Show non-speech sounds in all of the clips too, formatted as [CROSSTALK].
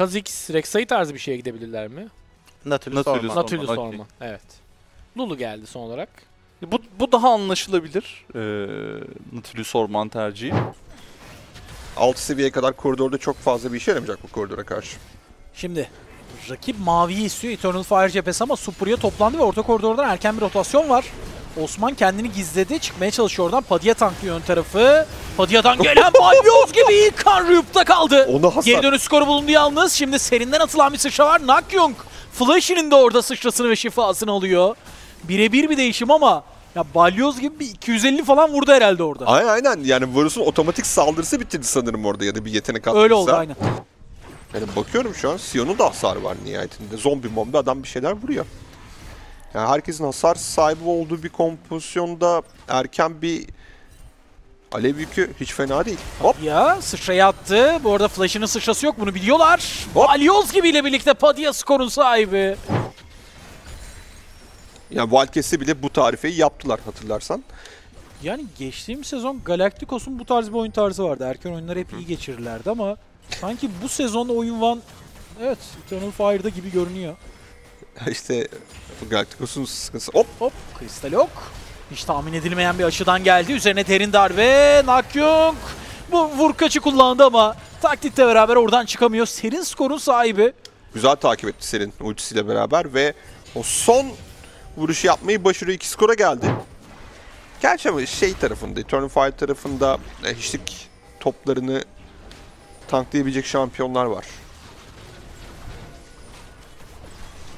Kha'Zix, Rek'Sai tarzı bir şeye gidebilirler mi? Nautilus, Nautilus. Orman. Nautilus okey. Orman. Evet. Lulu geldi son olarak. Bu, bu daha anlaşılabilir. Ee, Nautilus Orman tercihi. Alt seviyeye kadar koridorda çok fazla bir işe yaramayacak bu koridora karşı. Şimdi rakip maviyi istiyor Eternal Fire cephesi ama Supuria toplandı ve orta koridordan erken bir rotasyon var. Osman kendini gizledi. Çıkmaya çalışıyor oradan. Padilla tanklıyor ön tarafı. Padia'dan [LAUGHS] gelen balyoz gibi ilk kan Ryup'ta kaldı. Ona hasar. Geri dönüş skoru bulundu yalnız. Şimdi serinden atılan bir sıçra var. Nakyung Flash'inin de orada sıçrasını ve şifasını alıyor. Birebir bir değişim ama ya balyoz gibi bir 250 falan vurdu herhalde orada. Aynen aynen yani Varus'un otomatik saldırısı bitirdi sanırım orada ya da bir yetenek attıysa. Öyle oldu aynen. Yani bakıyorum şu an Sion'un da hasarı var nihayetinde. Zombi mombi adam bir şeyler vuruyor. Yani herkesin hasar sahibi olduğu bir kompozisyonda erken bir alev yükü hiç fena değil. Hop Ya sıçrayı attı. Bu arada Flash'ının sıçrası yok bunu biliyorlar. Hop. Gibiyle birlikte Padilla skorun sahibi. yani Valkes'e bile bu tarifeyi yaptılar hatırlarsan. Yani geçtiğim sezon Galacticos'un bu tarz bir oyun tarzı vardı. Erken oyunları hep iyi geçirirlerdi ama sanki bu sezon oyun Van evet Eternal Fire'da gibi görünüyor. işte Galacticos'un sıkıntısı. Hop Hop Kristal ok. Hiç tahmin edilmeyen bir açıdan geldi. Üzerine derin darbe. Nakyung bu vurkaçı kullandı ama taktikle beraber oradan çıkamıyor. Serin skorun sahibi. güzel takip etti senin ultisiyle beraber ve o son vuruşu yapmayı başarıyor. İki skora geldi. Gerçi ama şey tarafında, Eternal Fire tarafında e, hiçlik toplarını tanklayabilecek şampiyonlar var.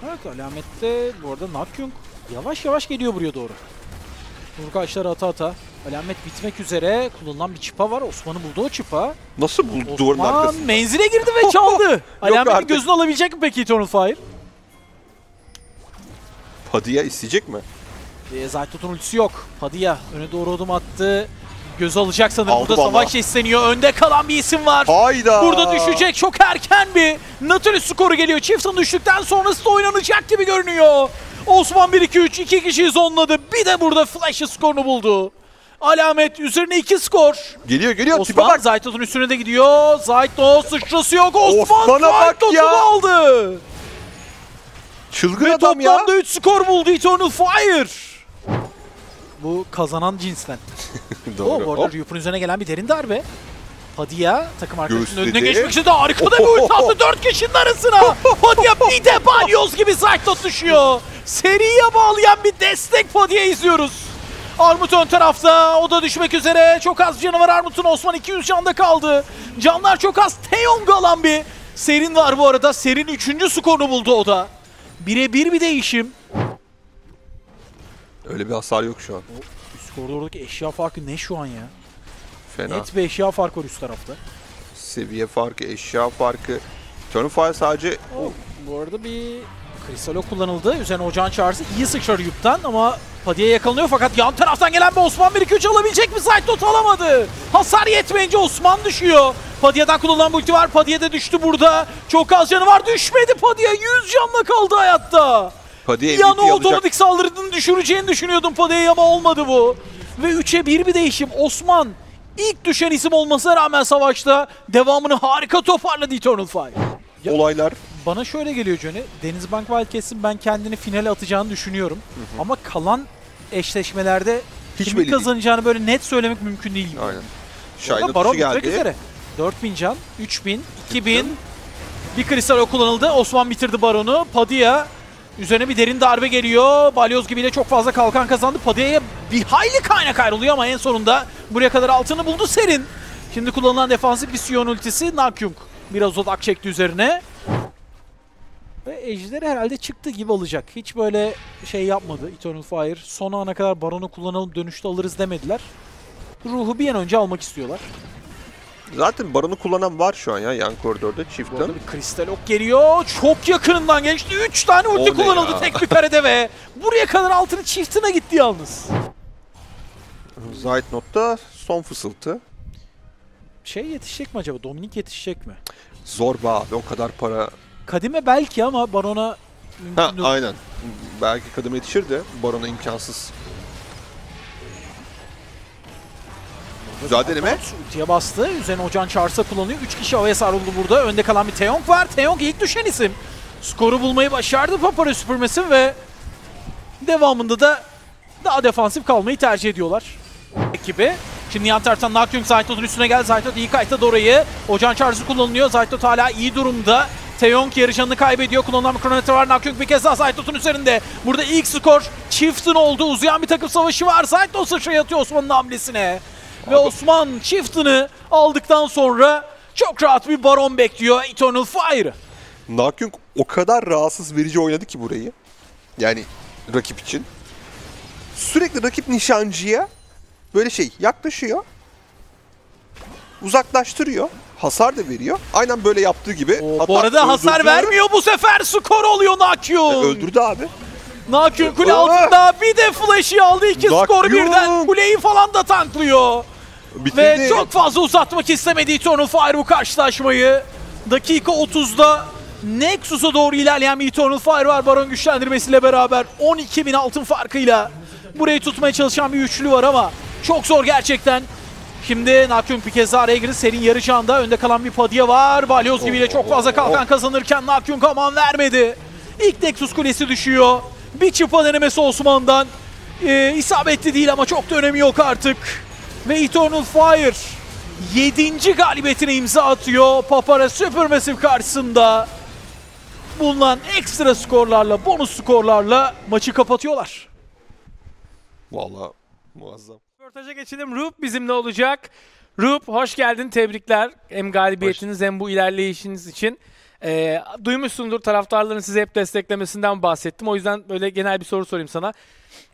Evet alamette bu arada Nakyung yavaş yavaş geliyor buraya doğru. Vurkaçları ata ata. Alamet bitmek üzere. Kullanılan bir çıpa var. Osman'ı buldu o çıpa. Nasıl bu duvarın Osman arkasında? menzile girdi ve çaldı. [LAUGHS] Alamet'in gözünü alabilecek mi peki Eternal Fire? Padilla isteyecek mi? E, Zaytot'un ultisi yok. Padilla öne doğru adım attı. Göz alacak sanırım. Aldı Burada savaş isteniyor. Önde kalan bir isim var. Hayda! Burada düşecek çok erken bir Nautilus skoru geliyor. Chieftain düştükten sonrası da oynanacak gibi görünüyor. Osman 1-2-3 iki kişiyi zonladı. Bir de burada Flash'ı skorunu buldu. Alamet üzerine 2 skor. Geliyor geliyor tipe Osman bak. Zaytot'un üstüne de gidiyor. Zaytot sıçrası yok. Osman Zaytot'u aldı. Çılgın Ve adam ya. toplamda 3 skor buldu Eternal Fire. Bu kazanan cinsten. O bu arada. Ryup'un üzerine gelen bir derin darbe. Padilla takım arkadaşının önüne geçmek için de harika da bir ulti attı 4 kişinin arasına. Padilla bir de balyoz gibi Zaytot düşüyor. Seriye bağlayan bir destek Padilla izliyoruz. Armut ön tarafta. O da düşmek üzere. Çok az canı var Armut'un. Osman 200 canda kaldı. Canlar çok az. Teong alan bir Serin var bu arada. Serin 3. skorunu buldu o da. Birebir bir değişim. Öyle bir hasar yok şu an. Üst koridordaki eşya farkı ne şu an ya? Fena. Net bir eşya farkı var üst tarafta. Seviye farkı, eşya farkı. Eternal Fire sadece Oh, bu arada bir Kristal Ok kullanıldı. Üzerine ocağın çağrısı iyi sıçrar Yup'tan ama Padilla yakalanıyor fakat yan taraftan gelen bir Osman 1-2-3 alabilecek mi? Zaytot alamadı. Hasar yetmeyince Osman düşüyor. Padilla'dan kullanılan bu ulti var. Padilla da düştü burada. Çok az canı var. Düşmedi Padilla. 100 canla kaldı hayatta. An MVP o alacak. otomatik saldırının düşüreceğini düşünüyordum Padilla'yı ama olmadı bu. Ve 3'e 1 bir değişim. Osman ilk düşen isim olmasına rağmen savaşta devamını harika toparladı Eternal Fire. Ya- Olaylar Bana şöyle geliyor Johnny. Denizbank Wildcats'in ben kendini finale atacağını düşünüyorum. Ama kalan eşleşmelerde Hiç kimin belli değil. kazanacağını böyle net söylemek mümkün değil gibi. aynen. Şahit Baron geldi. üzere. 4000 can, 3000, 2000. Bir kristal ok kullanıldı. Osman bitirdi Baron'u. Padilla üzerine bir derin darbe geliyor. Balyoz gibiyle çok fazla kalkan kazandı. Padilla'ya bir hayli kaynak ayrılıyor ama en sonunda buraya kadar altını buldu Serin. Şimdi kullanılan defansif bir Sion ultisi Nakyung. Biraz odak çekti üzerine. Ve ejderi herhalde çıktı gibi alacak. Hiç böyle şey yapmadı Eternal Fire. Son ana kadar Baron'u kullanalım dönüşte alırız demediler. Ruhu bir an önce almak istiyorlar. Zaten Baron'u kullanan var şu an ya yan koridorda çiftten. bir kristal ok geliyor. Çok yakınından geçti. 3 tane ulti O kullanıldı ya? tek bir karede ve buraya kadar altını çiftine gitti yalnız. Zayt Not'ta son fısıltı. Şey yetişecek mi acaba? Dominik yetişecek mi? Zor be abi o kadar para. Kadime belki ama Baron'a mümkün Ha aynen. Belki kadın yetişir de Baron'a imkansız. Güzel deneme. Ultiye bastı. Üzerine Ocan Charles'a kullanıyor. 3 kişi havaya sarıldı burada. Önde kalan bir Teong var. Teong ilk düşen isim. Skoru bulmayı başardı Papara Supermassive ve devamında da daha defansif kalmayı tercih ediyorlar. Ekibi. Şimdi yan taraftan Nakyung Zaytot'un üstüne geldi. Zaytot iyi kayıtladı orayı. Ocan Charles'ı kullanılıyor. Zaytot hala iyi durumda. Teong yarı kaybediyor. Kullanılan bir kronometre var. Nakyung bir kez daha Zaytot'un üzerinde. Burada ilk skor Chieftain oldu. Uzayan bir takım savaşı var. Zaytot sıçraya atıyor Osman'ın hamlesine. Ve Osman Chieftain'ı aldıktan sonra çok rahat bir baron bekliyor Eternal Fire. Nakyung o kadar rahatsız verici oynadı ki burayı. Yani rakip için. Sürekli rakip nişancıya böyle şey yaklaşıyor. Uzaklaştırıyor. Hasar da veriyor. Aynen böyle yaptığı gibi. Oo, Hatta bu arada hasar vermiyor bu sefer. Skor oluyor E, Nakyung. Öldürdü abi. Nakyung kule altında bir de flash'ı aldı. iki skor Nakyung! birden. Kuleyi falan da tanklıyor. Bitirdi. Ve çok fazla uzatmak istemedi Eternal Fire bu karşılaşmayı. Dakika 30'da Nexus'a doğru ilerleyen bir Eternal Fire var Baron güçlendirmesiyle beraber. 12 bin altın farkıyla burayı tutmaya çalışan bir üçlü var ama çok zor gerçekten. Şimdi Nakyung bir kez daha araya girdi. Serin yarı canda. Önde kalan bir Padilla var. Balyoz gibiyle çok fazla kalkan kazanırken Nakyung aman vermedi. İlk Nexus kulesi düşüyor. Bir çıpa denemesi Osman'dan. Ee, isabetli değil ama çok da önemi yok artık. Ve Eternal Fire 7. galibiyetine imza atıyor. Papara Supermassive karşısında. Bulunan ekstra skorlarla, bonus skorlarla maçı kapatıyorlar. Vallahi muazzam. Röportaja geçelim. Rup bizimle olacak. Rup hoş geldin. Tebrikler. Hem galibiyetiniz hem bu ilerleyişiniz için. Ee, duymuşsundur taraftarların sizi hep desteklemesinden bahsettim. O yüzden böyle genel bir soru sorayım sana.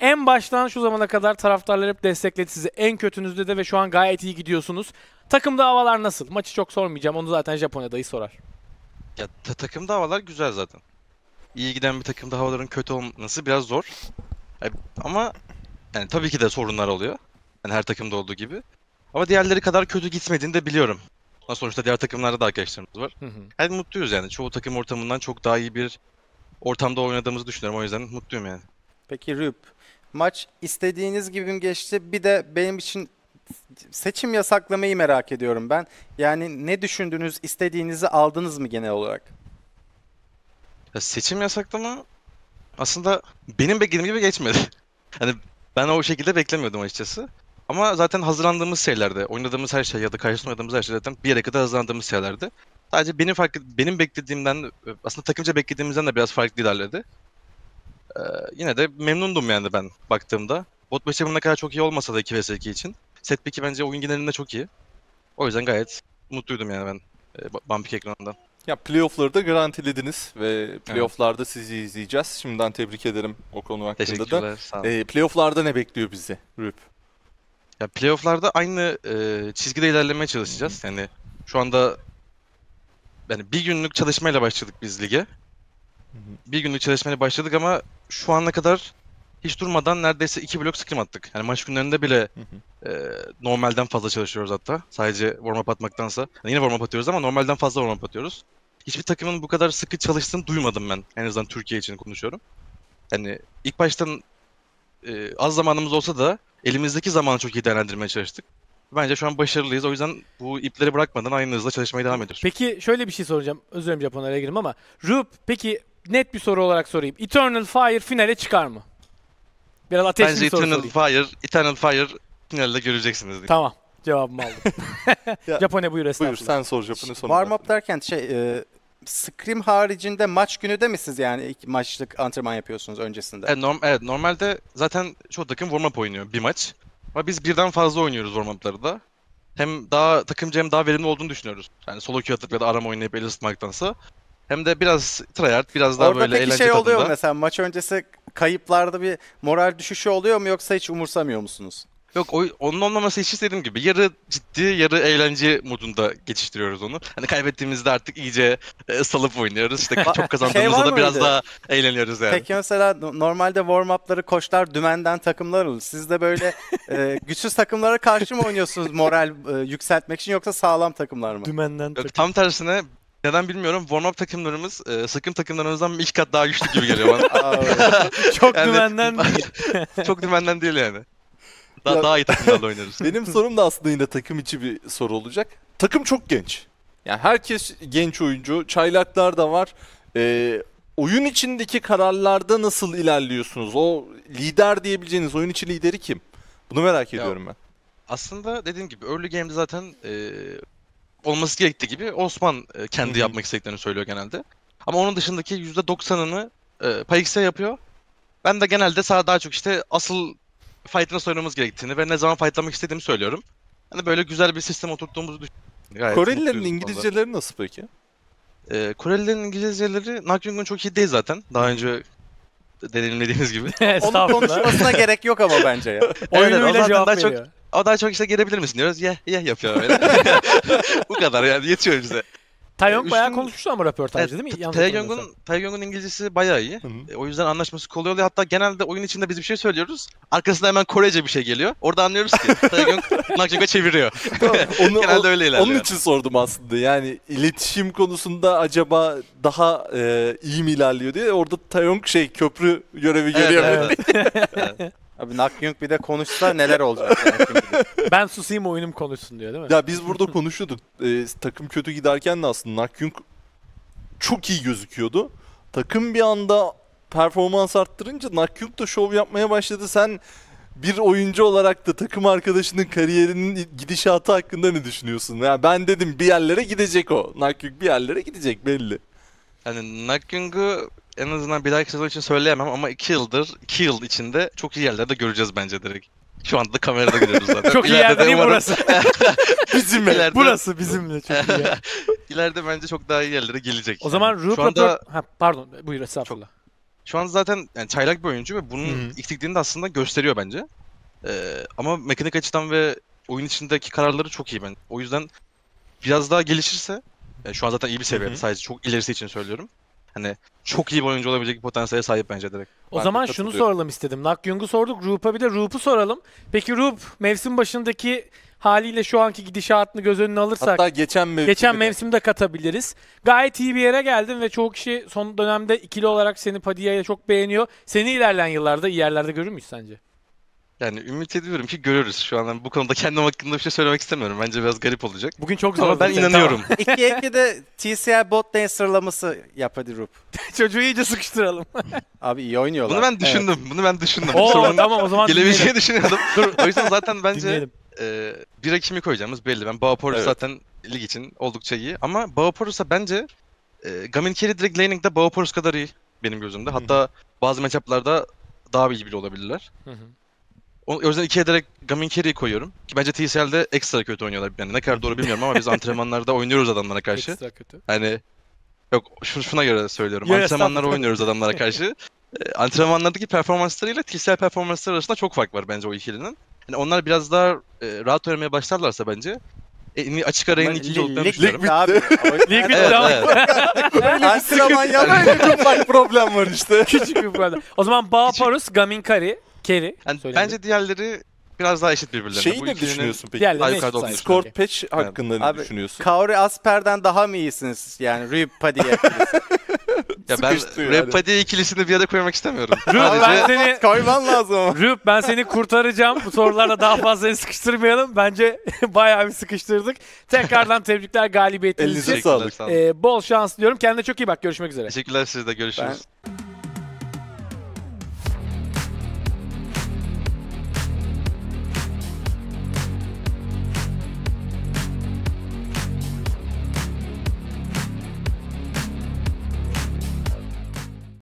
En baştan şu zamana kadar taraftarlar hep destekledi sizi. En kötünüzde de ve şu an gayet iyi gidiyorsunuz. Takımda havalar nasıl? Maçı çok sormayacağım. Onu zaten Japonya dayı sorar. Ya ta- takımda havalar güzel zaten. İyi giden bir takımda havaların kötü olması biraz zor. E, ama yani tabii ki de sorunlar oluyor. Yani her takımda olduğu gibi. Ama diğerleri kadar kötü gitmediğini de biliyorum. Ama sonuçta diğer takımlarda da arkadaşlarımız var. Hı hı. Yani mutluyuz yani. Çoğu takım ortamından çok daha iyi bir ortamda oynadığımızı düşünüyorum. O yüzden mutluyum yani. Peki Rüp, maç istediğiniz gibi geçti? Bir de benim için seçim yasaklamayı merak ediyorum ben. Yani ne düşündünüz, istediğinizi aldınız mı genel olarak? Ya seçim yasaklama aslında benim beklediğim gibi geçmedi. [LAUGHS] Hani ben o şekilde beklemiyordum açıkçası. Ama zaten hazırlandığımız şeylerde, oynadığımız her şey ya da karşısında oynadığımız her şey zaten bir yere kadar hazırlandığımız şeylerdi. Sadece benim farklı, benim beklediğimden, aslında takımca beklediğimizden de biraz farklı ilerledi. Ee, yine de memnundum yani ben baktığımda. Bot başarımı ne kadar çok iyi olmasa da 2 vs 2 için. Set pick'i bence oyun genelinde çok iyi. O yüzden gayet mutluydum yani ben e, Bumpik ekranından. Ya playoff'ları da garantilediniz ve playoff'larda sizi izleyeceğiz. Şimdiden tebrik ederim o konu hakkında da. Teşekkürler, sağ olun. Ee, playoff'larda ne bekliyor bizi Rüp? Ya playoff'larda aynı e, çizgide ilerlemeye çalışacağız. Yani şu anda yani bir günlük çalışmayla başladık biz lige. Bir günlük çalışmayla başladık ama şu ana kadar hiç durmadan neredeyse iki blok scrim attık. Yani maç günlerinde bile e, normalden fazla çalışıyoruz hatta. Sadece warm-up atmaktansa. Yani yine warm-up atıyoruz ama normalden fazla warm-up atıyoruz. Hiçbir takımın bu kadar sıkı çalıştığını duymadım ben. En azından Türkiye için konuşuyorum. Yani ilk baştan e, az zamanımız olsa da elimizdeki zamanı çok iyi değerlendirmeye çalıştık. Bence şu an başarılıyız. O yüzden bu ipleri bırakmadan aynı hızla çalışmaya devam ediyoruz. Peki şöyle bir şey soracağım. Özür dilerim Japonya girdim ama. Rup peki net bir soru olarak sorayım. Eternal Fire finale çıkar mı? Biraz ateşli Bence bir soru Eternal sorayım. Fire, Eternal Fire finalde göreceksiniz. Tamam. Cevabımı aldım. [LAUGHS] Ya, Japonya buyur Buyur estağfurullah. sen sor Japon'u sonra. Warm up derken şey, e, scrim haricinde maç günü de mi siz yani ilk maçlık antrenman yapıyorsunuz öncesinde? Evet, norm- evet, normalde zaten çoğu takım warm-up oynuyor bir maç. Ama biz birden fazla oynuyoruz warm-up'ları da. Hem daha takımca hem daha verimli olduğunu düşünüyoruz. Yani solo queue atıp ya da arama oynayıp el ısıtmaktansa. Hem de biraz tryhard, biraz daha Orada böyle peki eğlence şey oluyor mu tadında. mesela maç öncesi kayıplarda bir moral düşüşü oluyor mu yoksa hiç umursamıyor musunuz? Yok o, onun olmaması hiç istediğim gibi. Yarı ciddi, yarı eğlence modunda geçiştiriyoruz onu. Hani kaybettiğimizde artık iyice e, salıp oynuyoruz. İşte [LAUGHS] çok Şey kazandığımızda var da biraz daha eğleniyoruz yani. Peki mesela no- normalde warm-up'ları koçlar dümenden takımlar olur. Siz de böyle e, [LAUGHS] güçsüz takımlara karşı mı oynuyorsunuz moral e, yükseltmek için yoksa sağlam takımlar mı? Dümenden Yok, tam tersine neden bilmiyorum. Warm-up takımlarımız e, sıkım takımlarımızdan bir iki kat daha güçlü gibi geliyor bana. [LAUGHS] Çok Yani- dümenden [LAUGHS] değil. [LAUGHS] Çok dümenden değil yani. Daha, Ya- daha iyi takımlarla oynarız. Benim sorum da aslında yine takım içi bir soru olacak. Takım çok genç. Yani herkes genç oyuncu. Çaylaklar da var. Ee, oyun içindeki kararlarda nasıl ilerliyorsunuz? O lider diyebileceğiniz oyun içi lideri kim? Bunu merak Ya- ediyorum ben. Aslında dediğim gibi early game'de zaten e, olması gerektiği gibi Osman e, kendi Hı hı. yapmak istediklerini söylüyor genelde. Ama onun dışındaki %90'ını e, Payix'e yapıyor. Ben de genelde sağ daha çok işte asıl fight'ı nasıl oynamamız gerektiğini ve ne zaman fightlamak istediğimi söylüyorum. Hani böyle güzel bir sistem oturttuğumuzu düşünüyorum. Gayet Korelilerin. İngilizceleri nasıl peki? E, Korelilerin İngilizceleri Nakyung'un çok iyi değil zaten. Daha önce deneyimlediğimiz gibi. [LAUGHS] Onun konuşmasına gerek yok ama bence ya. Evet, o Oyunuyla zaten cevap daha çok- Ama daha çok işte gelebilir misin diyoruz. Ye ye yapıyor böyle. [LAUGHS] Bu kadar yani yetiyor bize. Taeyong bayağı Üstün- konuşmuştu ama röportajda Evet, değil mi? Taeyong'un. Taeyong'un İngilizcesi bayağı iyi. Hı hı. E, O yüzden anlaşması kolay oluyor. Hatta genelde oyun içinde biz bir şey söylüyoruz. Arkasında hemen Korece bir şey geliyor. Orada anlıyoruz ki [LAUGHS] Taeyong Nakjung'a çeviriyor. [LAUGHS] Onu, Genelde öyle ilerliyor. Onun için sordum aslında. Yani iletişim konusunda acaba daha e, iyi mi ilerliyor diye. Orada Taeyong şey köprü görevi Evet, geliyor. evet. Abi Nakyung bir de konuşsa neler olacak yani. [LAUGHS] Ben susayım oyunum konuşsun diyor değil mi? Ya biz burada konuşuyorduk. [LAUGHS] Ee, takım kötü giderken de aslında Nakyung çok iyi gözüküyordu. Takım bir anda performans arttırınca Nakyung da şov yapmaya başladı. Sen bir oyuncu olarak da takım arkadaşının kariyerinin gidişatı hakkında ne düşünüyorsun? Ya ben dedim bir yerlere gidecek o. Nakyung bir yerlere gidecek belli. Hani Nakjung'u en azından bir dahaki sezon için söyleyemem ama 2 yıldır, 2 yıl içinde çok iyi yerlerde göreceğiz bence direkt. Şu anda da kamerada görüyoruz zaten. [LAUGHS] Çok iyi İleride yer de değil umarım- burası. [LAUGHS] Bizim ileride, burası bizimle çok iyi yer. [LAUGHS] ileride bence çok daha iyi yerlere gelecek. O zaman Yani Rup şu anda. Ha, pardon buyur estağfurullah. Şu an zaten yani çaylak bir oyuncu ve bunun Hı hı. eksikliğini de aslında gösteriyor bence. Ee, ama mekanik açıdan ve oyun içindeki kararları çok iyi ben. O yüzden biraz daha gelişirse, yani şu an zaten iyi bir seviyede Hı hı. sadece çok ilerisi için söylüyorum. Hani çok iyi bir oyuncu olabilecek bir potansiyele sahip bence direkt. O Ben zaman şunu soralım istedim. Nakyung'u sorduk. Rup'a bir de Rup'u soralım. Peki Rup mevsim başındaki haliyle şu anki gidişatını göz önüne alırsak Hatta geçen mevsimde geçen de- mevsimde katabiliriz. Gayet iyi bir yere geldin ve çoğu kişi son dönemde ikili olarak seni Padia'ya çok beğeniyor. Seni ilerleyen yıllarda iyi yerlerde görür müyüz sence? Yani ümit ediyorum ki görürüz. Şu an bu konuda kendim hakkında bir şey söylemek istemiyorum. Bence biraz garip olacak. Bugün çok zor. Ama ben inanıyorum. 2-2'de TCL bot lane sıralaması yap hadi Rup. [LAUGHS] Çocuğu iyice sıkıştıralım. [LAUGHS] Abi iyi oynuyorlar. Bunu ben düşündüm. Bunu ben düşündüm. Oo sorunun tamam o zaman gelebileceğini düşünüyordum. [LAUGHS] o yüzden zaten bence dinleyelim. e, bir hakimi koyacağımız belli. Ben Bağporus Evet. zaten lig için oldukça iyi. Ama Bağporus'a bence e, Gamin Carey direkt laning'de Bağporus kadar iyi benim gözümde. Hatta bazı matchup'larda daha iyi bile olabilirler. Hı hı. O, o yüzden ikiye direkt Gamin Carey'i koyuyorum. Ki bence TCL'de ekstra kötü oynuyorlar. Yani ne kadar doğru bilmiyorum ama biz [LAUGHS] antrenmanlarda oynuyoruz adamlara karşı. Ekstra kötü. Hani yok şu- şuna göre söylüyorum. Ya, Antrenmanlara oynuyoruz adamlara karşı. [LAUGHS] E, antrenmanlardaki performanslarıyla TCL performansları arasında çok fark var bence o ikilinin. Hani onlar biraz daha e, rahat oynamaya başlarlarsa bence en iyi açık arayın ikinci olduklarını lig, düşünüyorum. lig abi. Lig bitti Evet, ama evet. Antrenman yapma. çok farklı problem var işte. küçük bir problem. O zaman Bağparus, Gamin Keri. Yani söyleyelim. bence diğerleri biraz daha eşit birbirlerine. Şeyi Bu ne ikilinin- düşünüyorsun peki? Diğerleri Daha eşit yukarıda patch hakkında ne Abi, düşünüyorsun? Kaori Asper'den daha mı iyisiniz? Yani Rup Padilla. [LAUGHS] Ya ben Sıkıştı yani. Rap ikilisini bir yere koymak istemiyorum. Rup ben Sadece seni Koyman lazım ama. Rup ben seni kurtaracağım. Bu sorularla daha fazla seni sıkıştırmayalım. Bence [LAUGHS] bayağı bir sıkıştırdık. Tekrardan tebrikler galibiyetiniz Elinize için. sağlık. Sağ olun. Ee, bol şans diliyorum. Kendine çok iyi bak. Görüşmek üzere. Teşekkürler siz de görüşürüz. Ben-